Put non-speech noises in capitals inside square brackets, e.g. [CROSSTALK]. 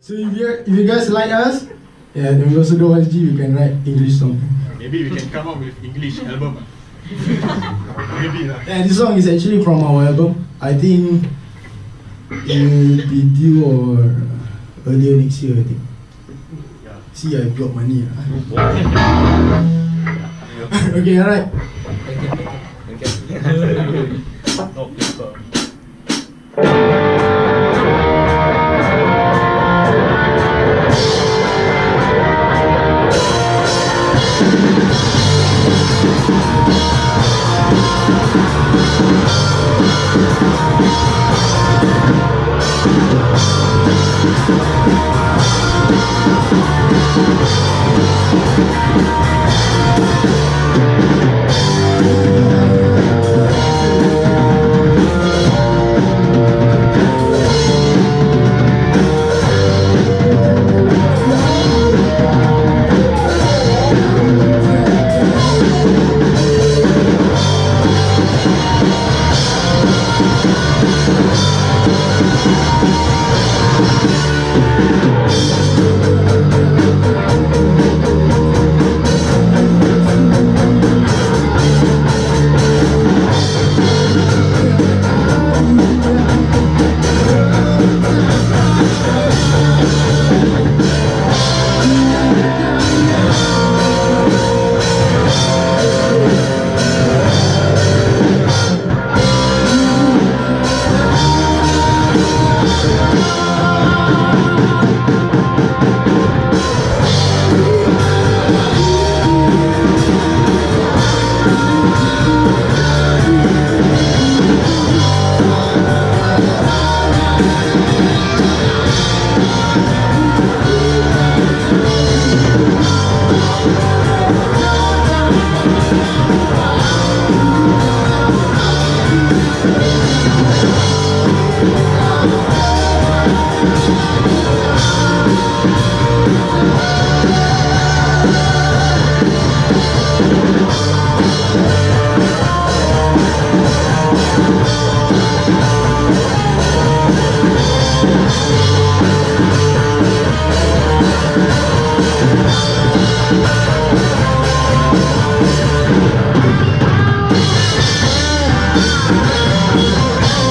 So if you if you guys like us, yeah, then we also do OSG. We can write English song. Maybe we can come up with English album. [LAUGHS] Maybe lah. And this song is actually from our album. I think it will be due or earlier next year. I think. Yeah. See, I got money. ah. [LAUGHS] okay, alright. [LAUGHS] No paper. Música